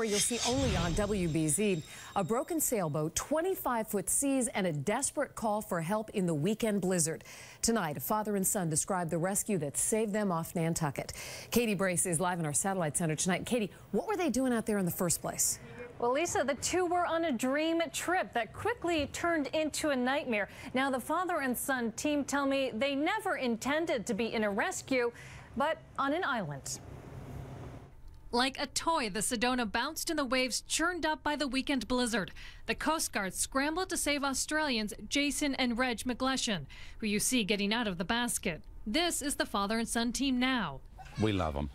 story you'll see only on WBZ. A broken sailboat, 25-foot seas, and a desperate call for help in the weekend blizzard. Tonight, a father and son describe the rescue that saved them off Nantucket. Katie Brace is live in our satellite center tonight. Katie, what were they doing out there in the first place? Well, Lisa, the two were on a dream trip that quickly turned into a nightmare. Now, the father and son team tell me they never intended to be in a rescue, but on an island. Like a toy, the Sedona bounced in the waves churned up by the weekend blizzard. The Coast Guard scrambled to save Australians Jason and Reg McGleshan, who you see getting out of the basket. This is the father and son team now. We love them.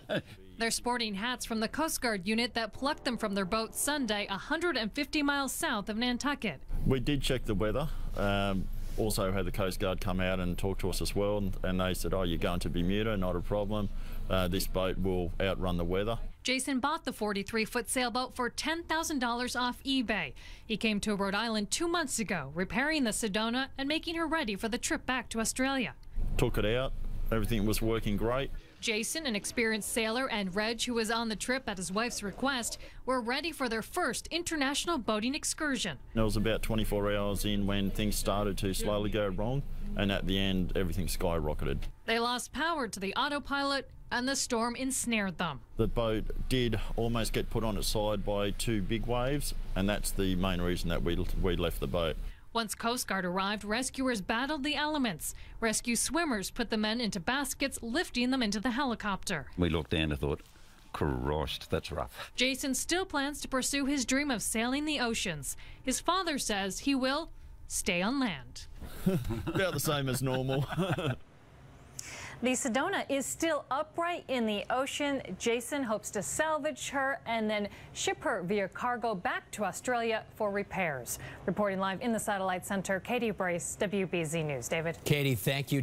They're sporting hats from the Coast Guard unit that plucked them from their boat Sunday 150 miles south of Nantucket. We did check the weather. Um, also had the Coast Guard come out and talk to us as well, and, and they said, "Oh, you're going to Bermuda, not a problem. Uh, this boat will outrun the weather." Jason bought the 43-foot sailboat for $10,000 off eBay. He came to Rhode Island two months ago, repairing the Sedona and making her ready for the trip back to Australia. Took it out. Everything was working great. Jason, an experienced sailor, and Reg, who was on the trip at his wife's request, were ready for their first international boating excursion. It was about 24 hours in when things started to slowly go wrong, and at the end, everything skyrocketed. They lost power to the autopilot, and the storm ensnared them. The boat did almost get put on its side by two big waves, and that's the main reason that we, we left the boat. Once Coast Guard arrived, rescuers battled the elements. Rescue swimmers put the men into baskets, lifting them into the helicopter. We looked down and thought, crushed, that's rough. Jason still plans to pursue his dream of sailing the oceans. His father says he will stay on land. About the same as normal. The Sedona is still upright in the ocean. Jason hopes to salvage her and then ship her via cargo back to Australia for repairs. Reporting live in the Satellite Center, Katie Brace, WBZ News. David. Katie, thank you.